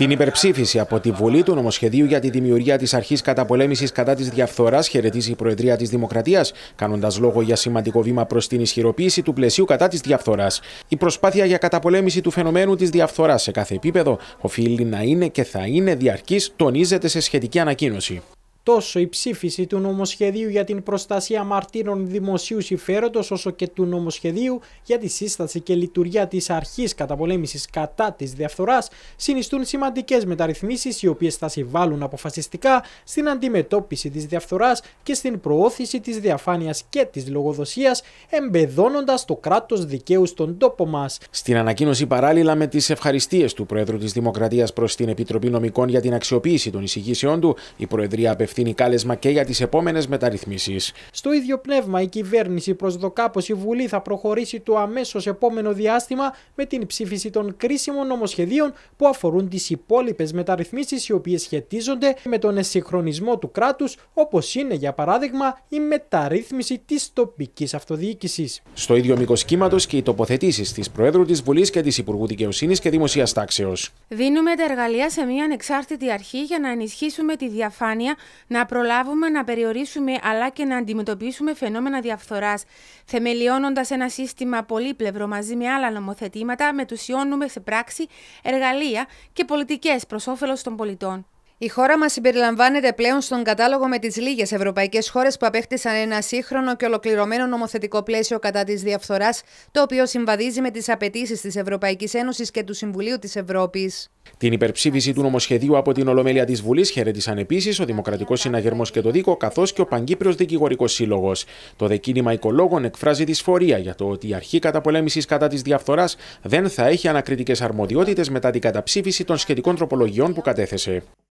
Την υπερψήφιση από τη Βουλή του νομοσχεδίου για τη δημιουργία της αρχής καταπολέμησης κατά της διαφθοράς χαιρετίζει η Προεδρία της Δημοκρατίας, κάνοντας λόγο για σημαντικό βήμα προς την ισχυροποίηση του πλαισίου κατά της διαφθοράς. Η προσπάθεια για καταπολέμηση του φαινομένου της διαφθοράς σε κάθε επίπεδο οφείλει να είναι και θα είναι διαρκής, τονίζεται σε σχετική ανακοίνωση. Τόσο η ψήφιση του νομοσχεδίου για την προστασία μαρτύρων δημοσίου συμφέροντος όσο και του νομοσχεδίου για τη σύσταση και λειτουργία της αρχής καταπολέμησης κατά της διαφθοράς συνιστούν σημαντικές μεταρρυθμίσεις οι οποίες θα συμβάλλουν αποφασιστικά στην αντιμετώπιση της διαφθοράς και στην προώθηση της διαφάνειας και της λογοδοσίας εμπεδώνοντας το κράτος δικαίου στον τόπο μας. Στην ανακοίνωση παράλληλα με τις ευχαριστίες του Πρόεδρου της Δημοκρατίας προς την Επιτροπή Νομικών για την αξιοποίηση των εισηγήσεων του, η Προεδρία απευθύνει κάλεσμα και για τις επόμενες μεταρρυθμίσεις. Στο ίδιο πνεύμα, η κυβέρνηση προσδοκά πως η Βουλή θα προχωρήσει το αμέσως επόμενο διάστημα με την ψήφιση των κρίσιμων νομοσχεδίων που αφορούν τις υπόλοιπες μεταρρυθμίσεις οι οποίες σχετίζονται με τον εσυγχρονισμό του κράτους, όπως είναι για παράδειγμα η μεταρρύθμιση της τοπικής αυτοδιοίκησης. Στο ίδιο μήκος κύματος και οι τοποθετήσεις της Προέδρου της Βουλής και της Υπουργού Δικαιοσύνης και Δημοσίας Τάξεως. Δίνουμε τα εργαλεία σε μια ανεξάρτητη αρχή για να ενισχύσουμε τη διαφάνεια να προλάβουμε, να περιορίσουμε αλλά και να αντιμετωπίσουμε φαινόμενα διαφθοράς. Θεμελιώνοντας ένα σύστημα πολύπλευρο μαζί με άλλα νομοθετήματα, μετουσιώνουμε σε πράξη εργαλεία και πολιτικές προς όφελος των πολιτών. Η χώρα μας συμπεριλαμβάνεται πλέον στον κατάλογο με τις λίγες ευρωπαϊκές χώρες που απέκτησαν ένα σύγχρονο και ολοκληρωμένο νομοθετικό πλαίσιο κατά της διαφθοράς, το οποίο συμβαδίζει με τις απαιτήσεις της Ευρωπαϊκής Ένωσης και του Συμβουλίου της Ευρώπης. Την υπερψήφιση του νομοσχεδίου από την Ολομέλεια της Βουλής χαιρέτησαν επίσης ο Δημοκρατικός Συναγερμός και το Δίκο, καθώς και ο Παγκύπριο Δικηγορικός Σύλλογος. Το δεκίνημα οικολόγων εκφράζει δυσφορία για το ότι η αρχή καταπολέμησης κατά της διαφθοράς δεν θα έχει ανακριτικές αρμοδιότητες μετά την καταψήφιση των σχετικών τροπολογιών που κατέθεσε.